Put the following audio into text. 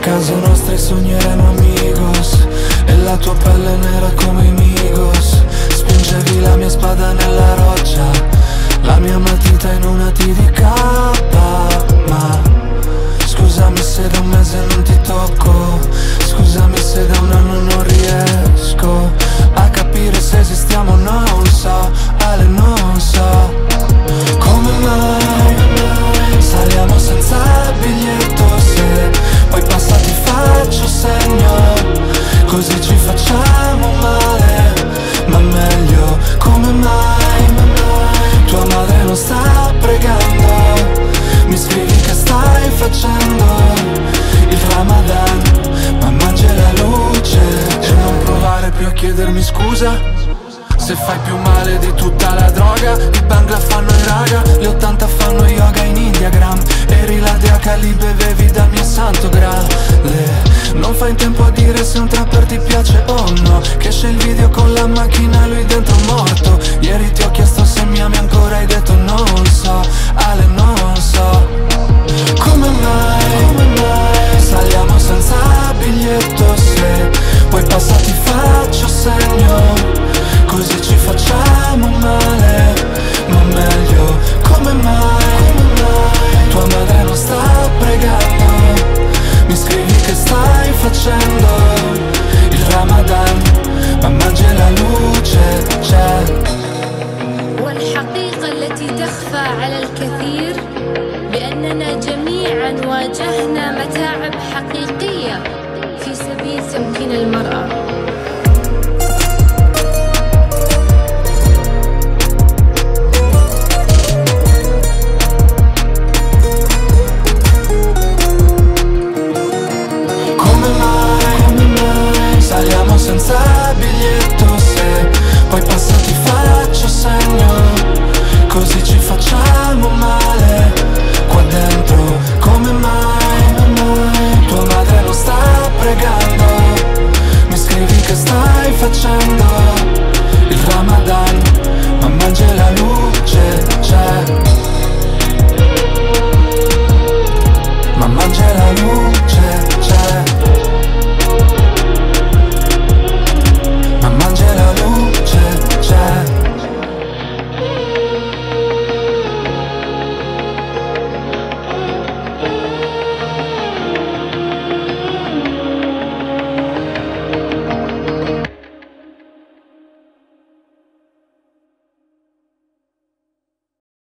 casa nostra i sogni erano amigos E la tua pelle nera come i migos. Spingevi la mia spada nella roccia La mia matita in una TDK Così ci facciamo male Ma meglio come mai Tua madre non sta pregando Mi scrivi che stai facendo. Il Ramadan Ma mangi la luce. E non provare più a chiedermi scusa. Se fai più male di tutta la droga I bangla fanno i raga fai in tempo a dire se un trapper ti piace o no. Che esce il video con la macchina lui dentro morto. Ieri ti ho chiesto se mi ami ancora hai detto non so. Ale non so. Come mai, come mai? Saliamo senza biglietto se Poi passa ti faccio segno. Così ci تخفى على الكثير بأننا جميعا واجهنا متاعب حقيقية في سبيل تمكين المرأة.